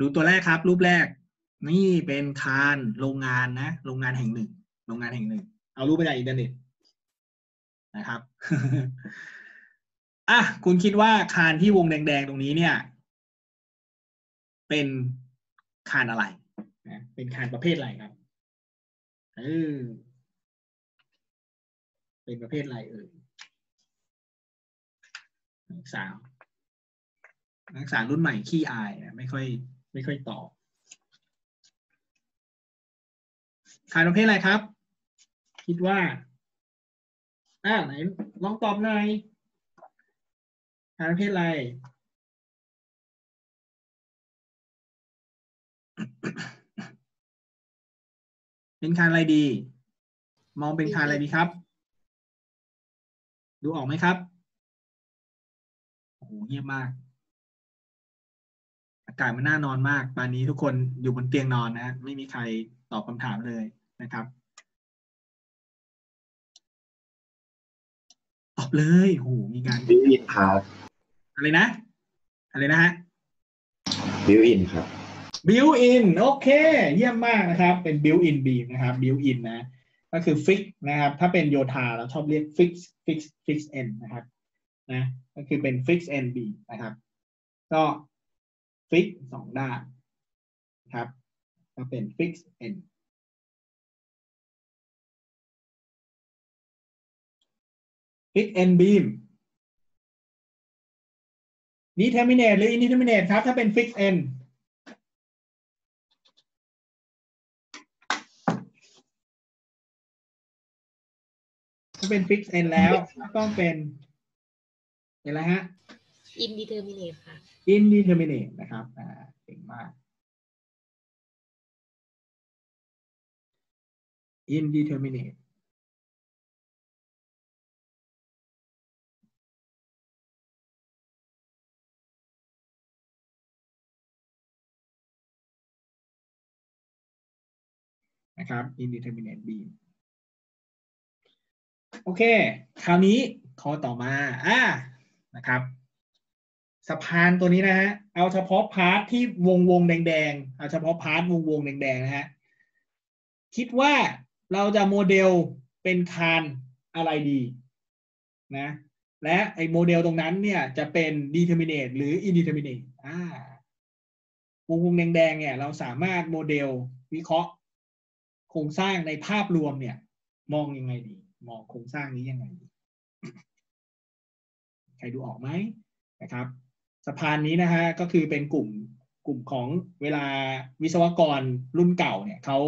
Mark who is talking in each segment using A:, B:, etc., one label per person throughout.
A: ดูตัวแรกครับ รูปแรก นี่เป็นคานโรงงานนะ โรงงานแห่งหนึ่ง โรงงานแห่งหนึ่ง เอารูปไปจากอินเทอร์เน็ตนะครับอะคุณคิดว่าคานที่วงแดง ๆ ตรงนี้เนี่ย เป็นคานอะไรนะเป็นคานประเภทอะไรครับเออเป็นประเภทอะไรเอ่ยนักศึกษานักศึกษารุ่นใหม่ขี้อายนะไม่ค่อย ไม่ค่อยตอบคานประเภทอะไรครับ คิดว่าอ่าไหนลองตอบหน่อยคานประเภทอะไรเป็นคานอะไรดี มองเป็นคานอะไรดีครับ ดูออกไหมครับ โอ้โหเงียบมาก อากาศมันน่านอนมากปานนี้ทุกคนอยู่บนเตียงนอนนะไม่มีใครตอบคำถามเลยนะครับ ตอบเลยโอ้โหมีการ
B: บิวอินครับ
A: อะไรนะ อะไรนะฮะ
B: บิวอินครับ
A: built in โอเค เยี่ยมมากนะครับ เป็น built in beam นะครับ built in นะ ก็คือ fix นะครับ ถ้าเป็นโยธาเราชอบเรียก fix fix fix end นะครับนะก็คือเป็น fix end beam นะครับ ก็ ฟิกสองด้านครับก็เป็นฟิ fix นฟิก n beam นี้ terminate หรือ indeterminate ครับ ถ้าเป็นฟิ fix นถ้าเป็นฟิ fix นแล้วต้องเป็นเห็นแล้วฮะ
C: indeterminate ค่ะ
A: indeterminate นะครับอ่าเก่งมาก indeterminate นะครับ indeterminate beam โอเค คราวนี้ข้อต่อมา อ่า นะครับ สะพานตัวนี้นะฮะเอาเฉพาะ part ที่วงวงแดงๆเอาเฉพาะ part วงวงแดงๆนะฮะคิดว่าเราจะโมเดลเป็นคานอะไรดีนะและไอ้โมเดลตรงนั้นเนี่ยจะเป็น determinate หรือ indeterminate อ่าวงวงแดงๆเนี่ยเราสามารถโมเดลวิเคราะห์ โครงสร้างในภาพรวมเนี่ย มองยังไงดี มองโครงสร้างนี้ยังไงดี ใครดูออกไหมนะครับ สะพานนี้นะฮะก็คือเป็นกลุ่มกลุ่มของเวลาวิศวกรรุ่นเก่าเนี่ยเขา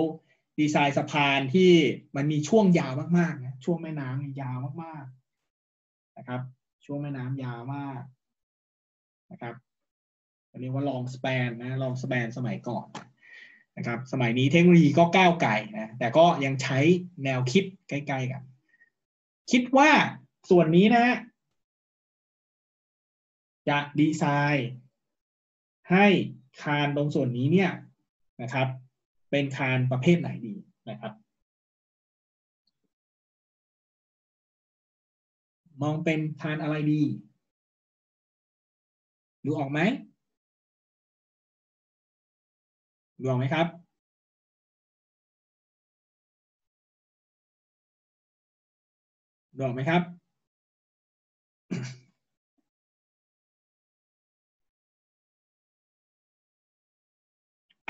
A: ดีไซน์สะพานที่มันมีช่วงยาวมากๆนะช่วงแม่น้ำยาวมากๆนะครับ ช่วงแม่น้ำยาวมากนะครับเรียกว่า long span นะ long span สมัยก่อนนะครับ สมัยนี้เทคโนโลยีก็ก้าวไกลนะแต่ก็ยังใช้แนวคิดใกล้ๆกัน คิดว่าส่วนนี้นะ จะดีไซน์ให้คานตรงส่วนนี้เนี่ยนะครับ เป็นคานประเภทไหนดีนะครับ มองเป็นคานอะไรดี ดูออกไหมดูออกไหมครับดูออกไหมครับ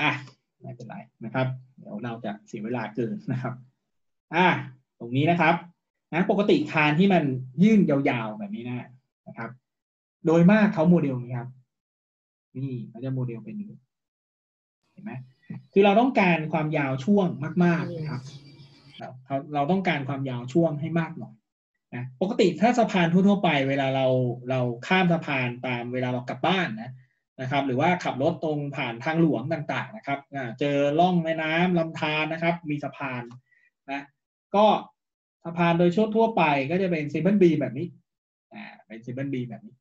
A: อะไม่เป็นไรนะครับ เดี๋ยวเราจะเสียเวลาเกินนะครับ อะตรงนี้นะครับนะปกติคานที่มันยื่นยาวๆแบบนี้นะนะครับ โดยมากเขาโมเดลนี้ครับ นี่เขาจะโมเดลเป็นอย่งนี้เห็นไหมคือเราต้องการความยาวช่วงมากๆนะครับเราเราต้องการความยาวช่วงให้มากหน่อยนะปกติถ้าสะพานทั่วๆไป เวลาเราเราข้ามสะพานตามเวลาเรากลับบ้านนะ นะครับ หรือว่าขับรถตรงผ่านทางหลวงต่างๆนะครับเจอร่องแม่น้ำลำธารนะครับ มีสะพานนะก็สะพานโดยชั่วทั่วไปก็จะเป็น simple beam แบบนี้อ่าเป็น simple beam แบบนี้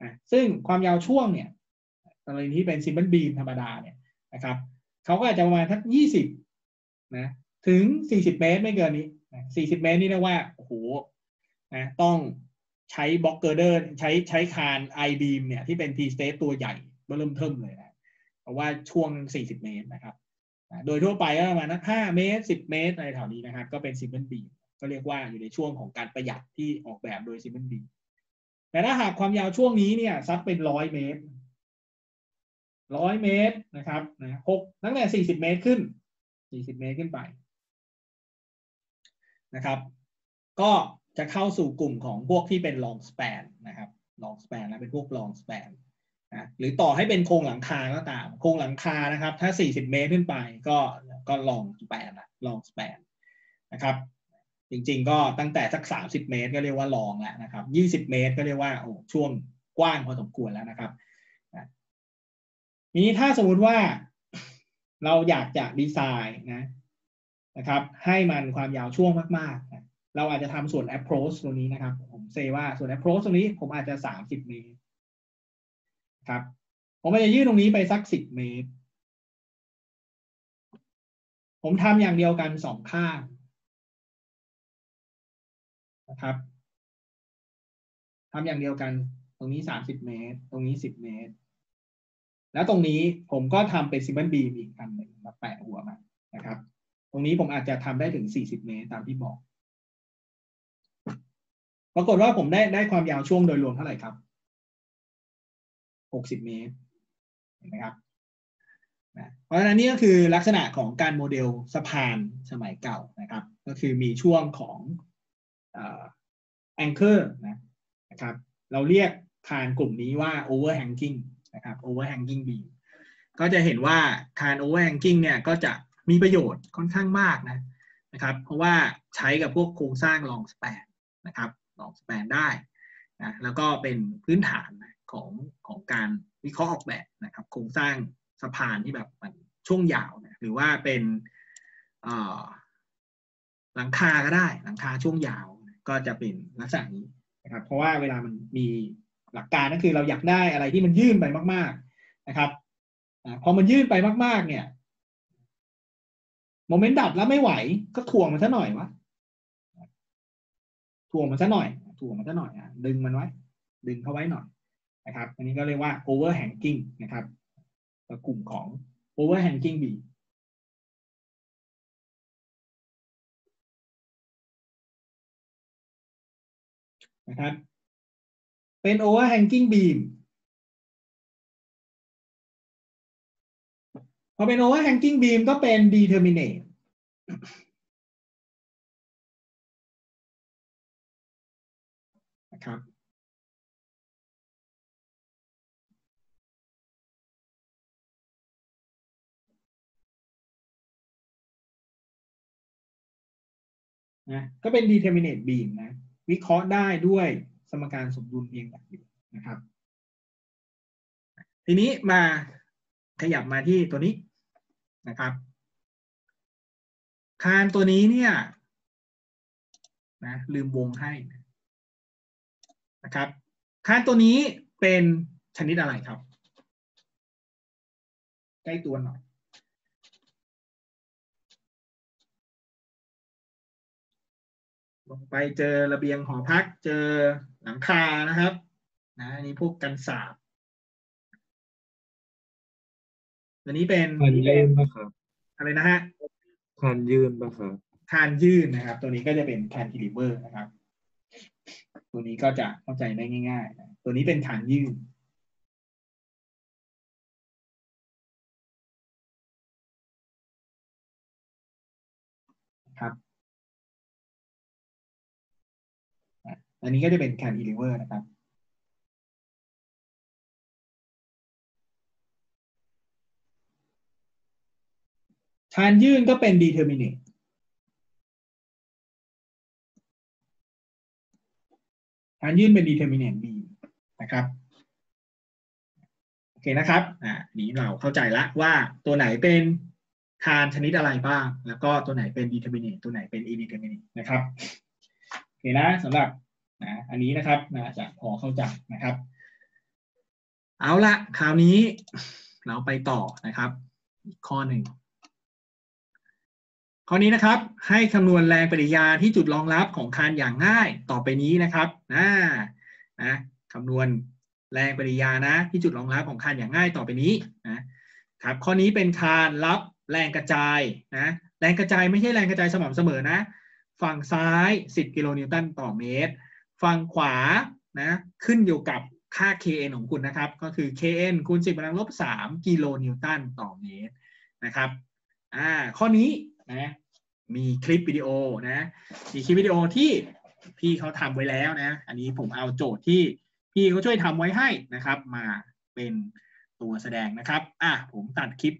A: อ่าซึ่งความยาวช่วงเนี่ยกรณีที่เป็น simple beam ธรรมดาเนี่ยนะครับเขาก็อาจจะประมาณสักยี่สิบนะถึงสี่สิบเมตรไม่เกินนี้สี่สิบเมตรนี่เรียกว่าโอ้โหนะต้องใช้ box girder ใช้ใช้คาน I-beam เนี่ยที่เป็นทีสเตตัวใหญ่ เริ่มเทิ่มเลยนะเพราะว่าช่วง 40 เมตรนะครับโดยทั่วไปก็ประมาณ5เมตร 10 เมตรอะไรแถวนี้นะครับ ก็เป็น simple beam ก็เรียกว่าอยู่ในช่วงของการประหยัดที่ออกแบบโดย simple beam แต่ถ้าหากความยาวช่วงนี้เนี่ยซักเป็นร้อยเมตรร้อยเมตรนะครับนะหกตั้งแต่40เมตรขึ้น40เมตรขึ้นไปนะครับ ก็จะเข้าสู่กลุ่มของพวกที่เป็น long span นะครับ long span นะเป็นพวก long span นะหรือต่อให้เป็นโครงหลังคาก็ตาม โครงหลังคานะครับ ถ้า 40 เมตรขึ้นไปก็ก็ long span นะ long span นะครับ จริงๆก็ตั้งแต่สัก 30 เมตรก็เรียกว่า long แล้วนะครับ 20 เมตรก็เรียกว่าโอ้ช่วงกว้างพอสมควรแล้วนะครับนี้ถ้าสมมติว่าเราอยากจะดีไซน์นะนะครับ ให้มันความยาวช่วงมากๆนะเราอาจจะทำส่วน approach ตรงนี้นะครับ ผมเซว่าส่วน approach ตรงนี้ผมอาจจะ 30 เมตร ครับ ผมอาจจะยื่นตรงนี้ไปสัก10เมตร ผมทำอย่างเดียวกันสองข้างนะครับทำอย่างเดียวกัน ตรงนี้30เมตร ตรงนี้10เมตร แล้วตรงนี้ผมก็ทำเป็นซิมเบิลบีมอีกอันหนึ่งมาแปะหัวมันนะครับ ตรงนี้ผมอาจจะทำได้ถึง40เมตรตามที่บอก ปรากฏว่าผมได้ได้ความยาวช่วงโดยรวมเท่าไหร่ครับ 60 เมตรเห็นไหมครับนะเพราะฉะนั้นนี่ก็คือลักษณะของการโมเดลสะพานสมัยเก่านะครับ ก็คือมีช่วงของแองเกอร์นะนะครับ เราเรียกคานกลุ่มนี้ว่า overhanging นะครับ overhanging beam ก็จะเห็นว่าคาน overhanging เนี่ยก็จะมีประโยชน์ค่อนข้างมากนะนะครับ เพราะว่าใช้กับพวกโครงสร้าง long span นะครับ long span ได้ นะแล้วก็เป็นพื้นฐานของของการวิเคราะห์ออกแบบนะครับโครงสร้างสะพานที่แบบมันช่วงยาวนะหรือว่าเป็นหลังคาก็ได้หลังคาช่วงยาว ก็จะเป็นลักษณะนี้นะครับ เพราะว่าเวลามันมีหลักการก็คือเราอยากได้อะไรที่มันยื่นไปมาก ๆนะครับอพอมันยื่นไปมาก ๆ เนี่ยโมเมนต์ดับแล้วไม่ไหวก็ถ่วงมันซะหน่อย วะถ่วงมันซะหน่อย ถ่วงมันซะหน่อยอะดึงมันไว้ ดึงเข้าไว้หน่อยนะครับ อันนี้ก็เรียกว่า overhanging นะครับกลุ่มของ overhanging beam นะครับ เป็น overhanging beam พอเป็น overhanging beam ก็เป็น determinate นะครับนะก็เป็น determinate beam นะ วิเคราะห์ได้ด้วยสมการสมดุลเพียงอย่างเดียวนะครับ ทีนี้มาขยับมาที่ตัวนี้นะครับ คานตัวนี้เนี่ยนะลืมวงให้นะ ครับคานตัวนี้เป็นชนิดอะไรครับ ใกล้ตัวหน่อย ลงไปเจอระเบียงหอพักเจอหลังคานะครับนะอันนี้พวกกันสาบตัวนี้เป็น
B: คันยื่นปะครับ
A: อะไรนะฮะ
B: คันยื่นปะครับ
A: คานยื่นนะครับ ตัวนี้ก็จะเป็นคานทิลิเวอร์นะครับ ตัวนี้ก็จะเข้าใจได้ง่ายๆนะตัวนี้เป็นคานยื่นครับ อันนี้ก็จะเป็น cantilever นะครับคานยื่นก็เป็น determinate คาน ยื่นเป็น determinate beam นะครับโอเคนะครับอ่านี้เราเข้าใจละว่าตัวไหนเป็นคานชนิดอะไรบ้าง แล้วก็ตัวไหนเป็น determinate ตัวไหนเป็น indeterminate นะครับโอเคนะสำหรับนะอันนี้นะครับนะจะพอเข้าใจนะครับ เอาละคราวนี้เราไปต่อนะครับ อีกข้อหนึ่ง ข้อนี้นะครับ ให้คำนวณแรงปฏิกิริยาที่จุดรองรับของคานอย่างง่ายต่อไปนี้นะครับนะนะคำนวณแรงปฏิกิริยานะ ที่จุดรองรับของคานอย่างง่ายต่อไปนี้นะครับข้อนี้เป็นคานรับแรงกระจายนะแรงกระจายไม่ใช่แรงกระจายสม่ำเสมอนะ ฝั่งซ้าย 10 กิโลนิวตันต่อเมตร ฝั่งขวานะขึ้นอยู่กับค่า kn ของคุณนะครับ ก็คือ kn คูณ10กำลังลบ3กิโลนิวตันต่อเมตรนะครับอ่าข้อนี้ นะมีคลิปวิดีโอนะมีคลิปวิดีโอที่พี่เขาทำไว้แล้วนะ อันนี้ผมเอาโจทย์ที่พี่เขาช่วยทำไว้ให้นะครับ มาเป็นตัวแสดงนะครับ อะผมตัดคลิป